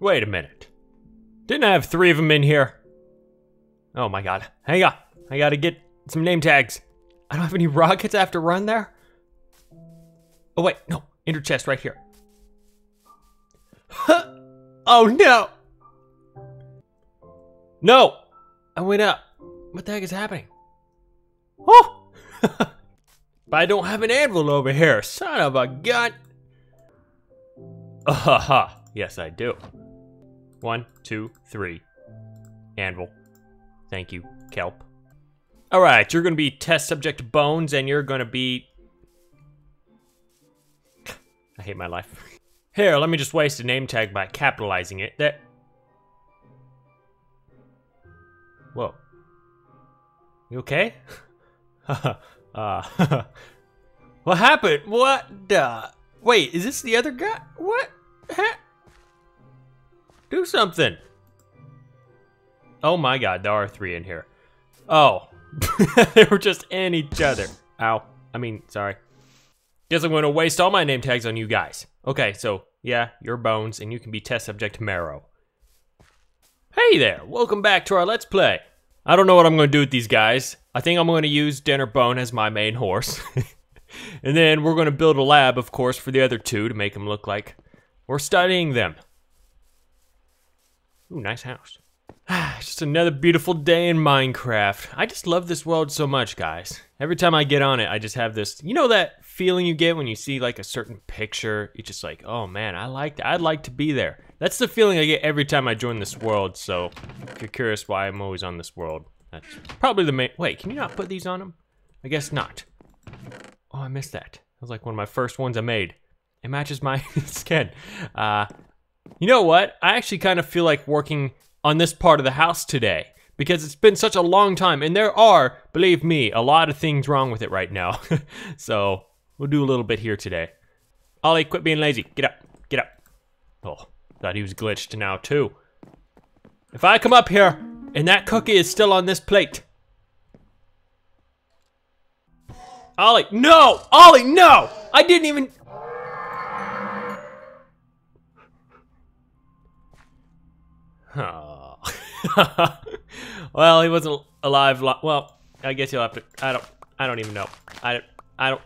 Wait a minute. Didn't I have three of them in here? Oh my god. Hang on. I gotta get some name tags. I don't have any rockets I have to run there? Oh wait, no. Enter chest right here. oh no! No! I went up. What the heck is happening? Oh! but I don't have an anvil over here. Son of a gun. Ahaha. Yes, I do. One, two, three. Anvil. Thank you, Kelp. Alright, you're gonna be test subject Bones, and you're gonna be... I hate my life. Here, let me just waste a name tag by capitalizing it. That... Whoa. You okay? uh, what happened? What the? Wait, is this the other guy? What? Do something. Oh my god, there are three in here. Oh. they were just in each other. Ow. I mean, sorry. Guess I'm gonna waste all my name tags on you guys. Okay, so, yeah, you're Bones, and you can be test subject Marrow. Hey there, welcome back to our Let's Play. I don't know what I'm gonna do with these guys. I think I'm gonna use Dinnerbone as my main horse. and then we're gonna build a lab, of course, for the other two to make them look like we're studying them. Ooh, nice house. just another beautiful day in Minecraft. I just love this world so much, guys. Every time I get on it, I just have this, you know that feeling you get when you see like a certain picture? You're just like, oh man, I like that. I'd like to be there. That's the feeling I get every time I join this world, so if you're curious why I'm always on this world, that's probably the main- Wait, can you not put these on them? I guess not. Oh, I missed that. That was like one of my first ones I made. It matches my skin. Uh, you know what? I actually kind of feel like working on this part of the house today because it's been such a long time and there are, believe me, a lot of things wrong with it right now. so we'll do a little bit here today. Ollie, quit being lazy. Get up. Get up. Oh, thought he was glitched now too. If I come up here and that cookie is still on this plate. Ollie, no! Ollie, no! I didn't even... Oh. well, he wasn't alive. Well, I guess you'll have to. I don't. I don't even know. I. I don't.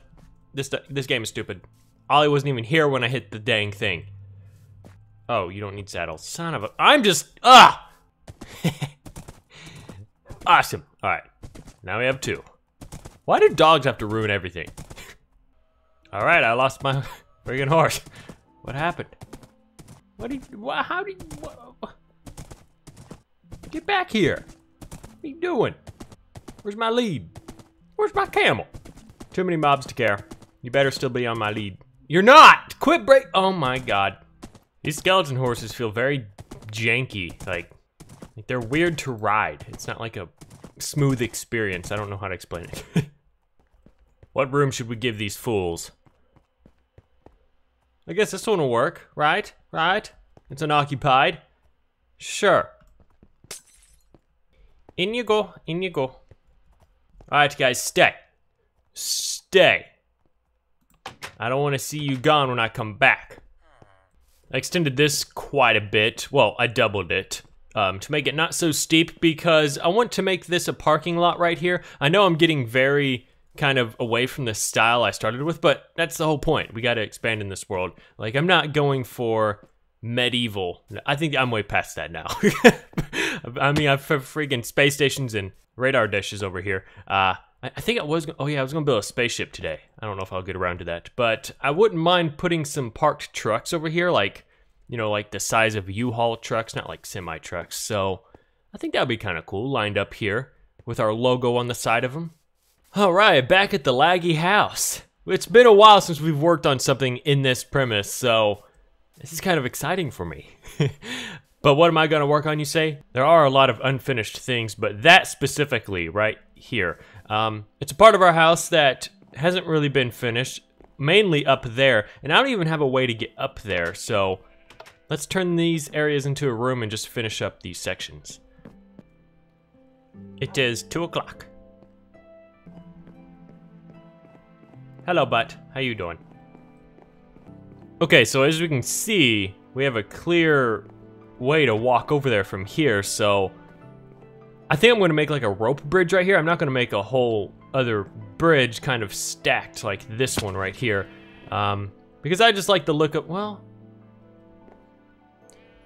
This this game is stupid. Ollie wasn't even here when I hit the dang thing. Oh, you don't need saddles. Son of a. I'm just. Ah. awesome. All right. Now we have two. Why do dogs have to ruin everything? All right, I lost my friggin' horse. What happened? What did? How did? What, Get back here. What are you doing? Where's my lead? Where's my camel? Too many mobs to care. You better still be on my lead. You're not! Quit break- Oh my god. These skeleton horses feel very janky. Like, like they're weird to ride. It's not like a smooth experience. I don't know how to explain it. what room should we give these fools? I guess this one will work, right? Right? It's unoccupied. Sure. In you go, in you go. Alright, guys, stay. Stay. I don't want to see you gone when I come back. I extended this quite a bit. Well, I doubled it um, to make it not so steep because I want to make this a parking lot right here. I know I'm getting very kind of away from the style I started with, but that's the whole point. We got to expand in this world. Like, I'm not going for medieval. I think I'm way past that now. I mean, I've freaking space stations and radar dishes over here. Uh, I, think I was. Oh yeah, I was gonna build a spaceship today. I don't know if I'll get around to that, but I wouldn't mind putting some parked trucks over here, like you know, like the size of U-Haul trucks, not like semi trucks. So I think that'd be kind of cool, lined up here with our logo on the side of them. All right, back at the laggy house. It's been a while since we've worked on something in this premise, so this is kind of exciting for me. but what am I going to work on, you say? There are a lot of unfinished things, but that specifically right here. Um, it's a part of our house that hasn't really been finished, mainly up there. And I don't even have a way to get up there, so let's turn these areas into a room and just finish up these sections. It is 2 o'clock. Hello, Butt. How you doing? Okay, so as we can see, we have a clear way to walk over there from here, so I think I'm going to make like a rope bridge right here. I'm not going to make a whole other bridge kind of stacked like this one right here. Um, because I just like the look of, well,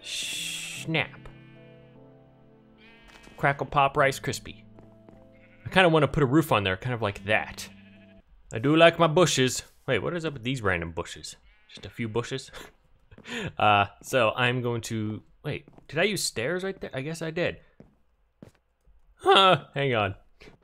snap. Crackle Pop Rice Crispy. I kind of want to put a roof on there, kind of like that. I do like my bushes. Wait, what is up with these random bushes? Just a few bushes? uh, so I'm going to, wait, did I use stairs right there? I guess I did. Huh, hang on.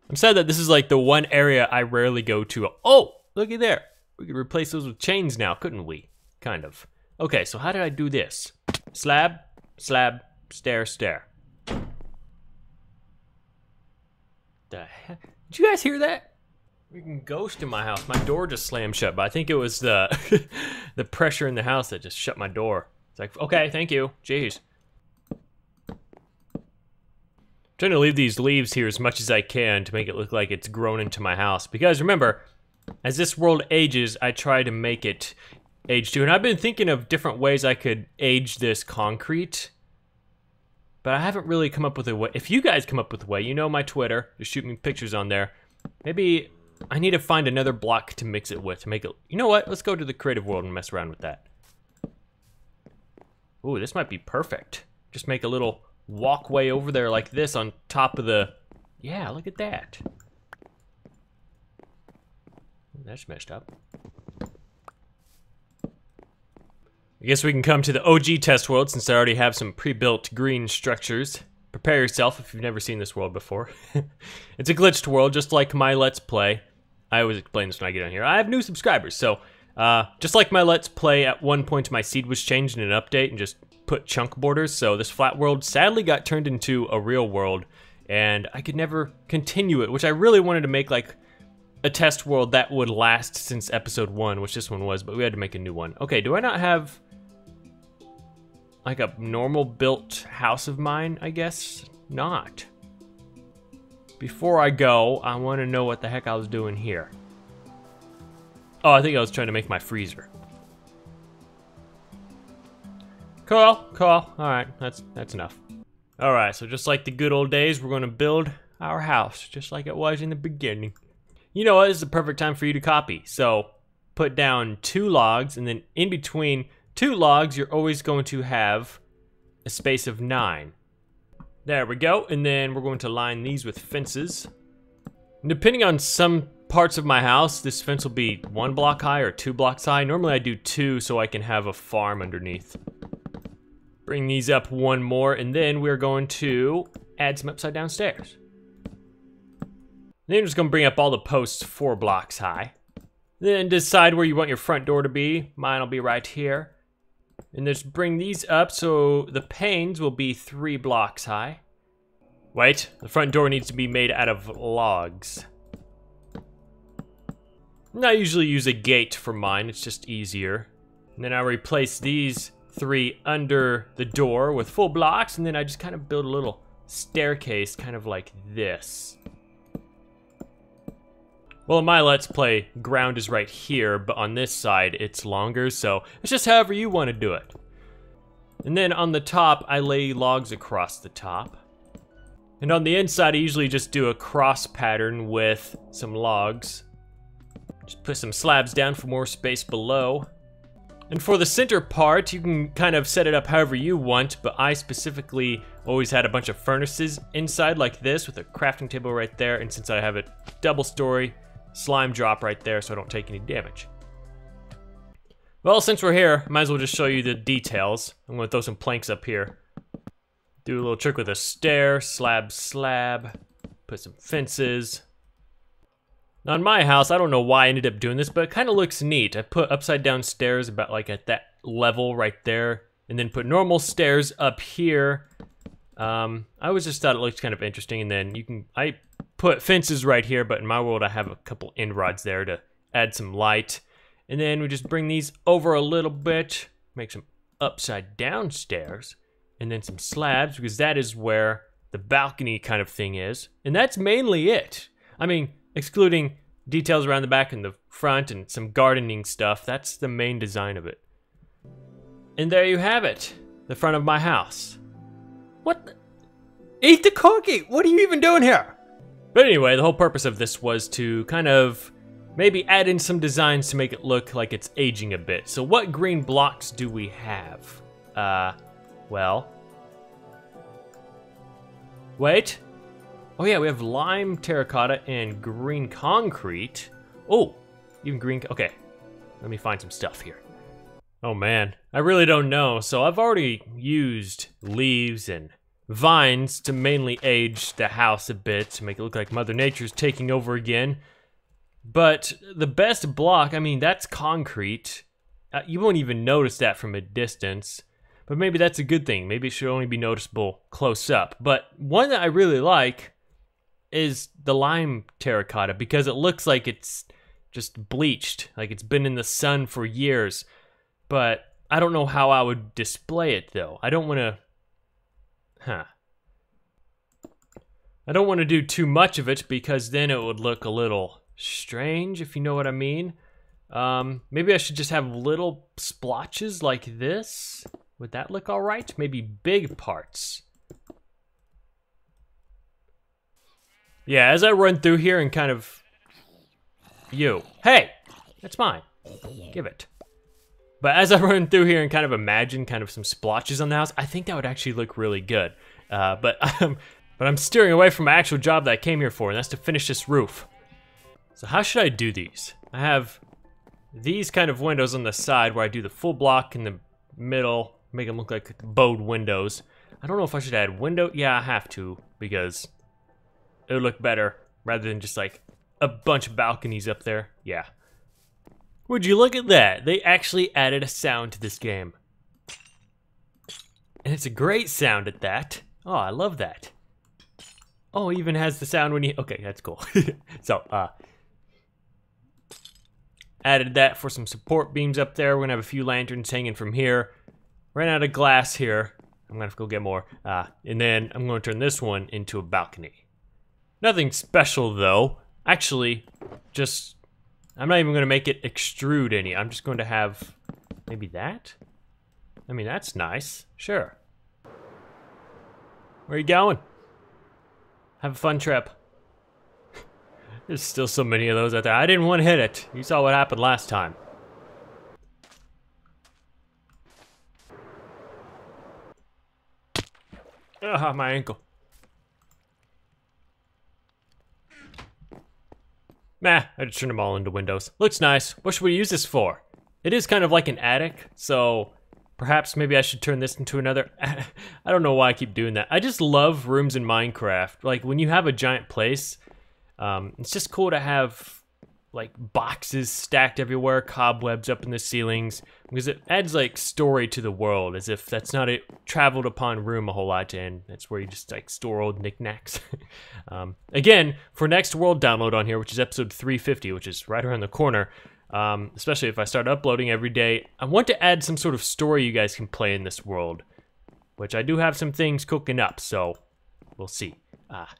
I'm sad that this is like the one area I rarely go to. Oh, looky there. We could replace those with chains now, couldn't we? Kind of. Okay, so how did I do this? Slab, slab, stair, stair. The heck? Did you guys hear that? Freaking ghost in my house. My door just slammed shut, but I think it was the the pressure in the house that just shut my door. It's like, okay, thank you. Jeez. I'm trying to leave these leaves here as much as I can to make it look like it's grown into my house. Because remember, as this world ages, I try to make it age too. And I've been thinking of different ways I could age this concrete. But I haven't really come up with a way. If you guys come up with a way, you know my Twitter. Just shoot me pictures on there. Maybe I need to find another block to mix it with to make it... You know what? Let's go to the creative world and mess around with that. Ooh, this might be perfect. Just make a little walkway over there like this on top of the... Yeah, look at that. That's messed up. I guess we can come to the OG test world since I already have some pre-built green structures. Prepare yourself if you've never seen this world before. it's a glitched world, just like my Let's Play. I always explain this when I get on here. I have new subscribers, so uh, just like my Let's Play, at one point my seed was changed in an update and just put chunk borders, so this flat world sadly got turned into a real world, and I could never continue it, which I really wanted to make like a test world that would last since episode one, which this one was, but we had to make a new one. Okay, do I not have like a normal built house of mine, I guess? Not. Before I go, I want to know what the heck I was doing here. Oh, I think I was trying to make my freezer. Cool, cool. All right, that's that's enough. All right, so just like the good old days, we're gonna build our house just like it was in the beginning. You know what? This is the perfect time for you to copy. So put down two logs, and then in between two logs, you're always going to have a space of nine. There we go, and then we're going to line these with fences. And depending on some parts of my house, this fence will be one block high or two blocks high. Normally I do two so I can have a farm underneath. Bring these up one more, and then we're going to add some upside down stairs. Then I'm just gonna bring up all the posts four blocks high. Then decide where you want your front door to be. Mine will be right here. And just bring these up so the panes will be three blocks high. Wait, the front door needs to be made out of logs. And I usually use a gate for mine, it's just easier. And then I replace these three under the door with full blocks, and then I just kind of build a little staircase kind of like this. Well, in my Let's Play, ground is right here, but on this side, it's longer, so it's just however you want to do it. And then on the top, I lay logs across the top. And on the inside, I usually just do a cross pattern with some logs. Just put some slabs down for more space below. And for the center part, you can kind of set it up however you want, but I specifically always had a bunch of furnaces inside like this with a crafting table right there, and since I have a double story, slime drop right there so I don't take any damage. Well, since we're here, might as well just show you the details. I'm gonna throw some planks up here. Do a little trick with a stair, slab, slab, put some fences, now in my house, I don't know why I ended up doing this, but it kind of looks neat. I put upside down stairs about like at that level right there, and then put normal stairs up here. Um, I always just thought it looked kind of interesting, and then you can, I put fences right here, but in my world I have a couple end rods there to add some light. And then we just bring these over a little bit, make some upside down stairs, and then some slabs, because that is where the balcony kind of thing is. And that's mainly it. I mean, excluding details around the back and the front and some gardening stuff. That's the main design of it. And there you have it, the front of my house. What? The? Eat the cookie! What are you even doing here? But anyway, the whole purpose of this was to kind of maybe add in some designs to make it look like it's aging a bit. So what green blocks do we have? Uh, well... Wait. Oh yeah, we have lime terracotta and green concrete. Oh, even green, okay. Let me find some stuff here. Oh man, I really don't know. So I've already used leaves and vines to mainly age the house a bit to make it look like Mother Nature's taking over again. But the best block, I mean, that's concrete. Uh, you won't even notice that from a distance. But maybe that's a good thing. Maybe it should only be noticeable close up. But one that I really like is the lime terracotta because it looks like it's just bleached, like it's been in the sun for years. But I don't know how I would display it though. I don't want to. Huh. I don't want to do too much of it because then it would look a little strange, if you know what I mean. Um, maybe I should just have little splotches like this. Would that look alright? Maybe big parts. Yeah, as I run through here and kind of... You. Hey! That's mine. Give it. But as I run through here and kind of imagine kind of some splotches on the house, I think that would actually look really good. Uh, but, um, but I'm steering away from my actual job that I came here for, and that's to finish this roof. So how should I do these? I have these kind of windows on the side where I do the full block in the middle, make them look like bowed windows. I don't know if I should add window. Yeah, I have to because it would look better rather than just like a bunch of balconies up there. Yeah. Would you look at that? They actually added a sound to this game. And it's a great sound at that. Oh, I love that. Oh, even has the sound when you... Okay, that's cool. so, uh, Added that for some support beams up there. We're gonna have a few lanterns hanging from here. Ran out of glass here. I'm gonna have to go get more. Uh, and then I'm gonna turn this one into a balcony. Nothing special though. Actually, just, I'm not even gonna make it extrude any. I'm just going to have maybe that? I mean, that's nice. Sure. Where are you going? Have a fun trip. There's still so many of those out there. I didn't want to hit it. You saw what happened last time. Ah, my ankle. Nah, I just turned them all into windows. Looks nice. What should we use this for? It is kind of like an attic, so perhaps maybe I should turn this into another... I don't know why I keep doing that. I just love rooms in Minecraft. Like, when you have a giant place, um, it's just cool to have like boxes stacked everywhere, cobwebs up in the ceilings, because it adds like story to the world, as if that's not a traveled upon room a whole lot, and that's where you just like store old knickknacks. um, again, for next world download on here, which is episode 350, which is right around the corner, um, especially if I start uploading every day, I want to add some sort of story you guys can play in this world, which I do have some things cooking up, so we'll see. Ah.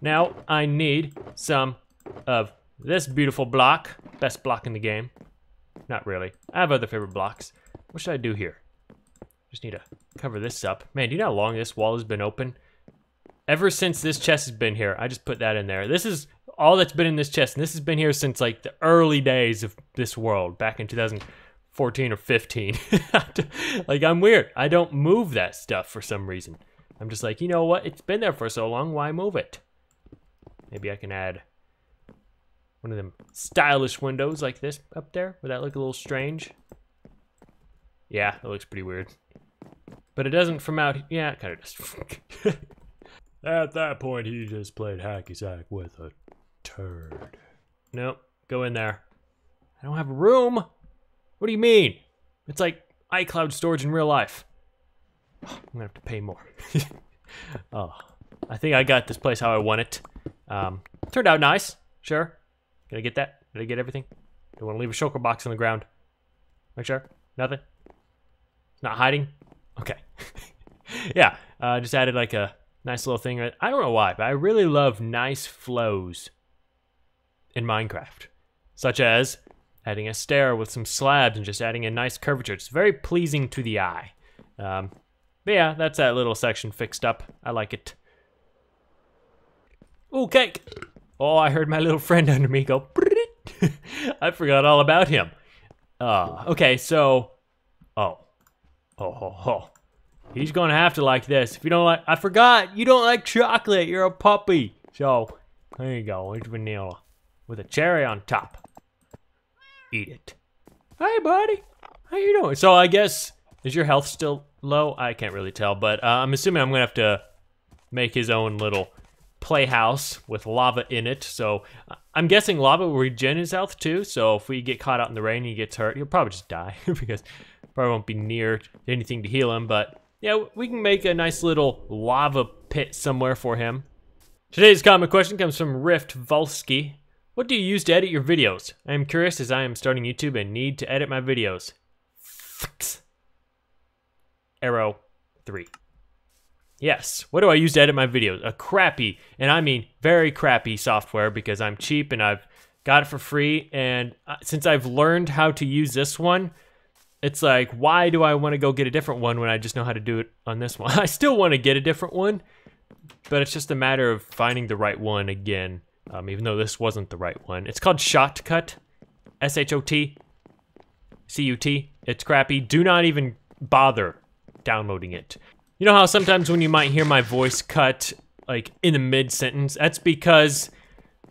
Now I need some of this beautiful block. Best block in the game. Not really. I have other favorite blocks. What should I do here? Just need to cover this up. Man, do you know how long this wall has been open? Ever since this chest has been here, I just put that in there. This is all that's been in this chest, and this has been here since like the early days of this world, back in 2014 or 15. like, I'm weird. I don't move that stuff for some reason. I'm just like, you know what? It's been there for so long, why move it? Maybe I can add one of them stylish windows like this up there. Would that look a little strange? Yeah, it looks pretty weird. But it doesn't from out, yeah, it kind of does. At that point, he just played hacky sack with a turd. Nope, go in there. I don't have room. What do you mean? It's like iCloud storage in real life. I'm gonna have to pay more. oh, I think I got this place how I want it. Um, turned out nice. Sure. Can I get that? Did I get everything? Do I want to leave a shulker box on the ground? Make sure? Nothing? Not hiding? Okay. yeah, uh, just added like a nice little thing. I don't know why, but I really love nice flows in Minecraft. Such as adding a stair with some slabs and just adding a nice curvature. It's very pleasing to the eye. Um, But yeah, that's that little section fixed up. I like it. Ooh, cake! Oh, I heard my little friend under me go. I forgot all about him. Uh, okay, so, oh, oh, oh, oh. He's gonna have to like this. If you don't like, I forgot, you don't like chocolate. You're a puppy. So, there you go. It's vanilla with a cherry on top. Eat it. Hey, buddy. How you doing? So I guess is your health still low? I can't really tell, but uh, I'm assuming I'm gonna have to make his own little playhouse with lava in it. So I'm guessing lava will regen his health too. So if we get caught out in the rain and he gets hurt, he'll probably just die because probably won't be near anything to heal him. But yeah, we can make a nice little lava pit somewhere for him. Today's comment question comes from Rift Volsky. What do you use to edit your videos? I am curious as I am starting YouTube and need to edit my videos. Arrow 3. Yes. What do I use to edit my videos? A crappy, and I mean very crappy software because I'm cheap and I've got it for free. And uh, since I've learned how to use this one, it's like, why do I want to go get a different one when I just know how to do it on this one? I still want to get a different one, but it's just a matter of finding the right one again, um, even though this wasn't the right one. It's called Shotcut, S-H-O-T, C-U-T. It's crappy. Do not even bother downloading it. You know how sometimes when you might hear my voice cut like in the mid sentence, that's because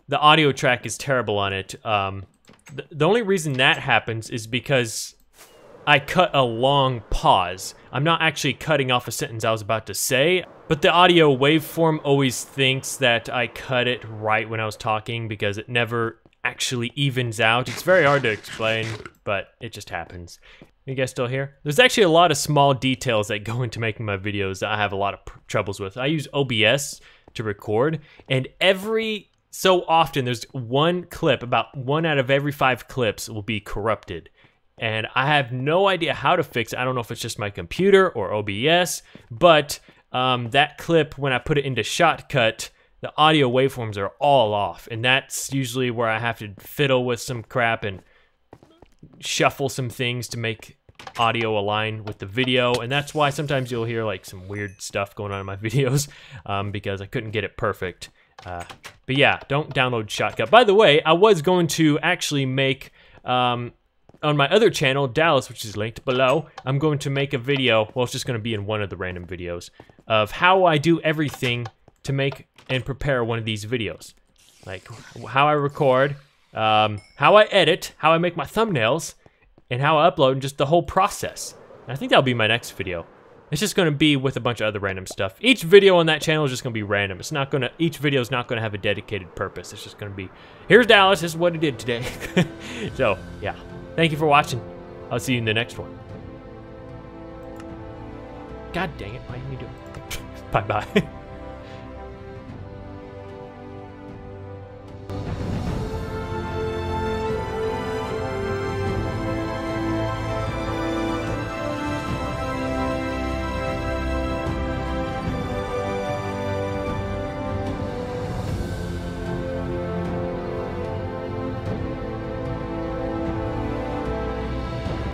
the audio track is terrible on it. Um, th the only reason that happens is because I cut a long pause. I'm not actually cutting off a sentence I was about to say, but the audio waveform always thinks that I cut it right when I was talking because it never actually evens out. It's very hard to explain, but it just happens. You guys still here? There's actually a lot of small details that go into making my videos that I have a lot of troubles with. I use OBS to record, and every so often there's one clip, about one out of every five clips will be corrupted. And I have no idea how to fix it. I don't know if it's just my computer or OBS, but um, that clip, when I put it into Shotcut, the audio waveforms are all off. And that's usually where I have to fiddle with some crap and shuffle some things to make audio align with the video and that's why sometimes you'll hear like some weird stuff going on in my videos um, because I couldn't get it perfect uh, but yeah don't download Shotcut by the way I was going to actually make um, on my other channel Dallas which is linked below I'm going to make a video well it's just going to be in one of the random videos of how I do everything to make and prepare one of these videos like how I record um, how I edit, how I make my thumbnails, and how I upload, and just the whole process. And I think that'll be my next video. It's just gonna be with a bunch of other random stuff. Each video on that channel is just gonna be random. It's not gonna, each video is not gonna have a dedicated purpose. It's just gonna be, here's Dallas, this is what he did today. so, yeah. Thank you for watching. I'll see you in the next one. God dang it, why didn't you do it? Bye-bye.